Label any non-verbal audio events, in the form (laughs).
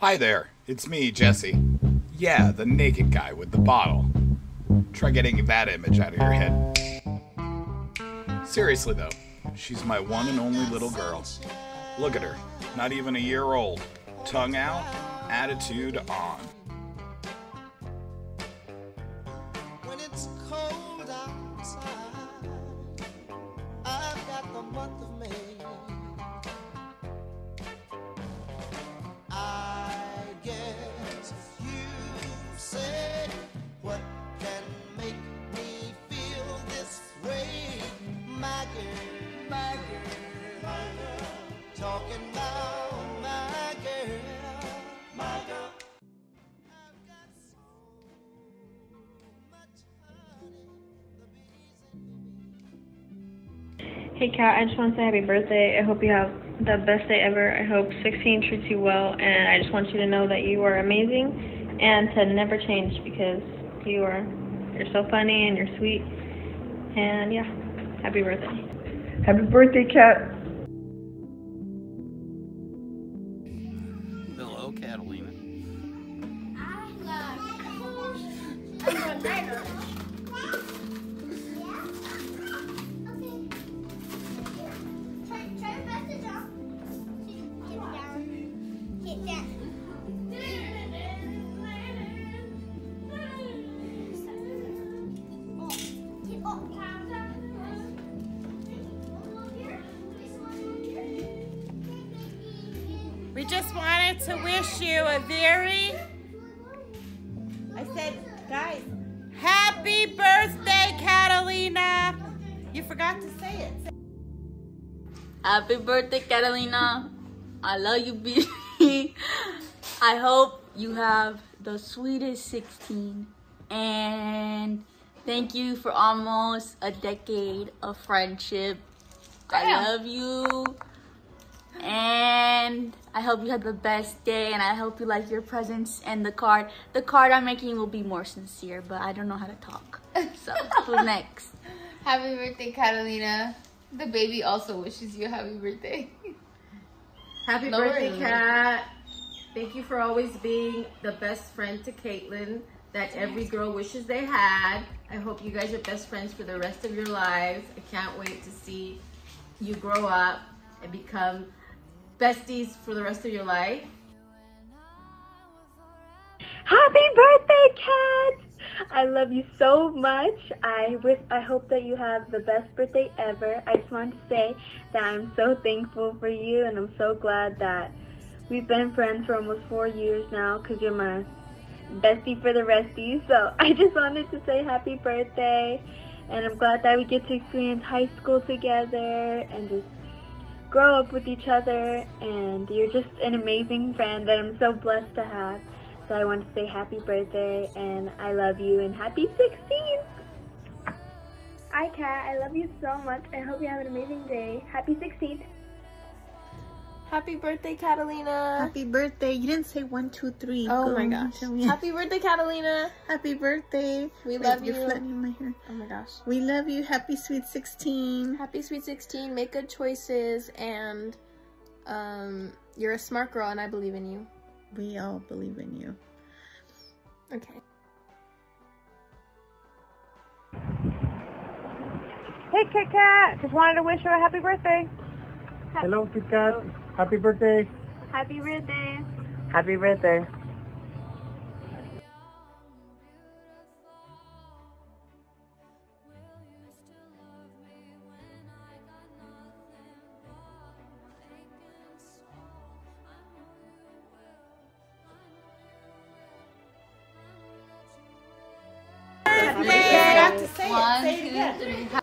Hi there, it's me, Jesse. Yeah, the naked guy with the bottle. Try getting that image out of your head. Seriously though, she's my one and only little girl. Look at her, not even a year old. Tongue out, attitude on. when it's cold outside. I've got the month of May. Hey Kat, I just want to say happy birthday. I hope you have the best day ever. I hope 16 treats you well, and I just want you to know that you are amazing and to never change because you are you're so funny and you're sweet. And yeah, happy birthday. Happy birthday, Kat. We just wanted to wish you a very, I said, guys, happy birthday, Catalina. You forgot to say it. Happy birthday, Catalina. I love you, baby. (laughs) I hope you have the sweetest 16. And thank you for almost a decade of friendship. I love you. And I hope you have the best day. And I hope you like your presents and the card. The card I'm making will be more sincere, but I don't know how to talk. So, who's (laughs) next? Happy birthday, Catalina. The baby also wishes you a happy birthday. Happy No birthday, worries. Kat. Thank you for always being the best friend to Caitlin that every girl wishes they had. I hope you guys are best friends for the rest of your lives. I can't wait to see you grow up and become besties for the rest of your life. Happy birthday, Kat! I love you so much. I wish I hope that you have the best birthday ever. I just want to say that I'm so thankful for you and I'm so glad that we've been friends for almost four years now because you're my bestie for the resties. So (laughs) I just wanted to say happy birthday and I'm glad that we get to experience high school together and just grow up with each other and you're just an amazing friend that I'm so blessed to have. So I want to say happy birthday and I love you and happy 16. Hi Kat, I love you so much. I hope you have an amazing day. Happy 16th. Happy birthday, Catalina. Happy birthday. You didn't say one, two, three. Oh Go my gosh. Happy birthday, Catalina. Happy birthday. We Wait, love you're you. flattening my hair. Oh my gosh. We love you. Happy sweet 16. Happy Sweet 16. Make good choices and um you're a smart girl and I believe in you. We all believe in you. Okay. Hey, Kit Kat. Just wanted to wish you a happy birthday. Hello, Kit Kat. Happy birthday. Happy birthday. Happy birthday. Birthday. You forgot to say it. Say it two, three.